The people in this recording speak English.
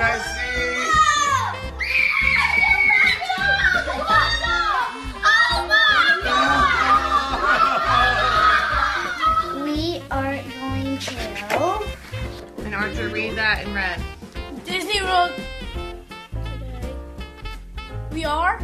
guys see? We are going to. And Archer, read that in red. Disney World. We are.